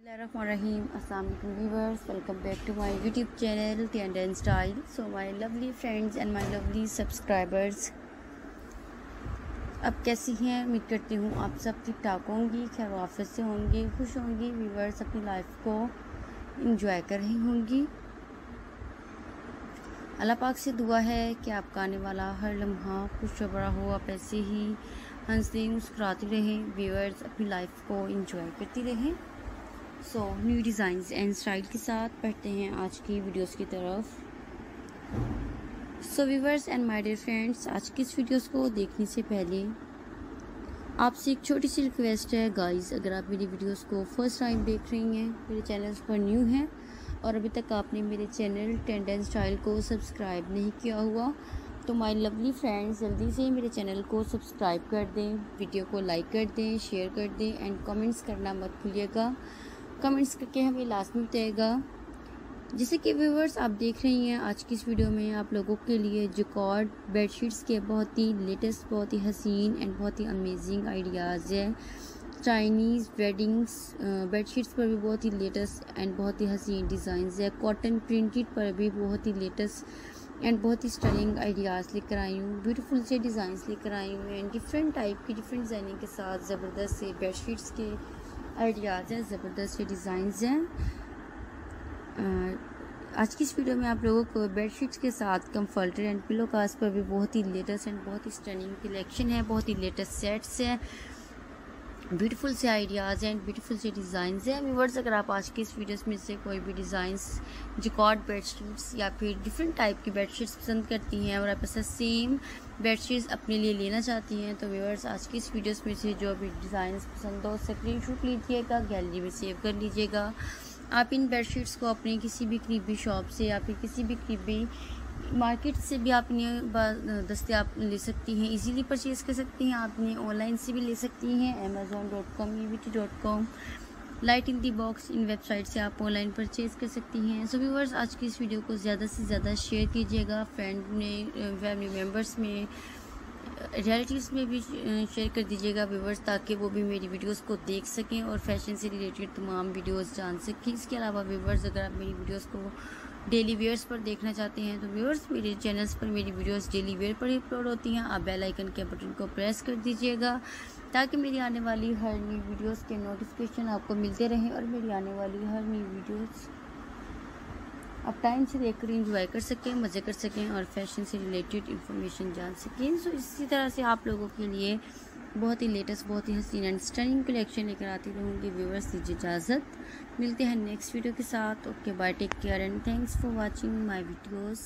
Viewers welcome back to my YouTube channel trend and style so my lovely friends and my lovely subscribers अब कैसी हैं? उम्मीद करती हूँ आप सब ठीक ठाक होंगी, खैर वाफिस से होंगी, खुश होंगी। व्यूअर्स, अपनी लाइफ को इंजॉय कर रही होंगी। अल्लाह पाक से दुआ है कि आपका आने वाला हर लम्हा खुश बड़ा हो, आप ऐसे ही हंसती, मुस्कुराती रहें। व्यूअर्स, अपनी लाइफ को इंजॉय करती रहें। So new designs and style के साथ पढ़ते हैं आज की वीडियोस की तरफ़। So viewers and my dear friends आज की इस वीडियोस को देखने से पहले आपसे एक छोटी सी रिक्वेस्ट है गाइस अगर आप मेरी वीडियोस को फ़र्स्ट टाइम देख रही हैं, मेरे चैनल पर न्यू हैं, और अभी तक आपने मेरे चैनल टेंड एंड स्टाइल को सब्सक्राइब नहीं किया हुआ तो माय लवली फ्रेंड्स जल्दी से मेरे चैनल को सब्सक्राइब कर दें वीडियो को लाइक कर दें शेयर कर दें एंड कमेंट्स करना मत भूलिएगा। कमेंट्स करके हमें लाजमी बताएगा जैसे कि व्यूवर्स आप देख रही हैं आज की इस वीडियो में आप लोगों के लिए जिकॉर्ड बेडशीट्स के बहुत ही लेटेस्ट बहुत ही हसीन एंड बहुत ही अमेजिंग आइडियाज़ है। चाइनीज़ वेडिंग्स बेडशीट्स पर भी बहुत ही लेटेस्ट एंड बहुत ही हसीन डिज़ाइंस है। कॉटन प्रिंटेड पर भी बहुत ही लेटेस्ट एंड बहुत ही स्टनिंग आइडियाज़ लेकर आई हूँ। ब्यूटीफुल से डिज़ाइंस लेकर आई हूँ। एंड डिफरेंट टाइप की डिफरेंट डिज़ाइनिंग के साथ ज़बरदस्त से बेडशीट्स के आइडियाज़ हैं ज़बरदस्त डिज़ाइंस हैं। आज की इस वीडियो में आप लोगों को बेडशीट्स के साथ कम्फर्टर एंड पिलो कास्ट पर भी बहुत ही लेटेस्ट एंड बहुत ही स्टनिंग कलेक्शन है, बहुत ही लेटेस्ट सेट्स हैं। ब्यूटीफुल से आइडियाज़ एंड ब्यूटीफुल से डिज़ाइंस हैं। व्यूवर्स अगर आप आज के इस वीडियोस में से कोई भी डिज़ाइंस जिकॉर्ड बेडशीट्स या फिर डिफरेंट टाइप की बेडशीट्स पसंद करती हैं और आप ऐसा सेम बेडशीट्स अपने लिए लेना चाहती हैं तो व्यूवर्स आज की इस वीडियोस में से जो भी डिज़ाइंस पसंद हो स्क्रीन शूट लीजिएगा गैलरी में सेव कर लीजिएगा। आप इन बेडशीट्स को अपने किसी भी करीबी शॉप से या फिर किसी भी करीबी मार्केट से भी आप इन्हें दस्तियाब ले सकती हैं इजीली परचेज़ कर सकती हैं आप ऑनलाइन से भी ले सकती हैं Amazon dot com E V dot com light in the box in website से आप ऑनलाइन परचेज़ कर सकती हैं। सो व्यूवर्स आज की इस वीडियो को ज़्यादा से ज़्यादा शेयर कीजिएगा फ्रेंड ने फैमिली मेंबर्स में रियलिटीज़ में भी शेयर कर दीजिएगा व्यूवर्स ताकि वो भी मेरी वीडियोस को देख सकें और फ़ैशन से रिलेटेड तमाम वीडियोस जान सकें। इसके अलावा व्यूवर्स अगर आप मेरी वीडियोस को डेली वेयर्स पर देखना चाहते हैं तो व्यूअर्स मेरे चैनल्स पर मेरी वीडियोस डेली वेयर पर ही अपलोड होती हैं। आप बेल आइकन के बटन को प्रेस कर दीजिएगा, ताकि मेरी आने वाली हर नई वीडियोस के नोटिफिकेशन आपको मिलते रहें और मेरी आने वाली हर नई वीडियोस आप टाइम से देख कर इंजॉय कर सकें, मज़े कर सकें और फ़ैशन से रिलेटेड इन्फॉर्मेशन जान सकें। सो इसी तरह से आप लोगों के लिए बहुत ही लेटेस्ट बहुत ही हसीन एंड स्टनिंग कलेक्शन लेकर आती रहूँगी। व्यूवर्स दीजिए इजाज़त। मिलते हैं नेक्स्ट वीडियो के साथ। Okay bye take care and thanks for watching my videos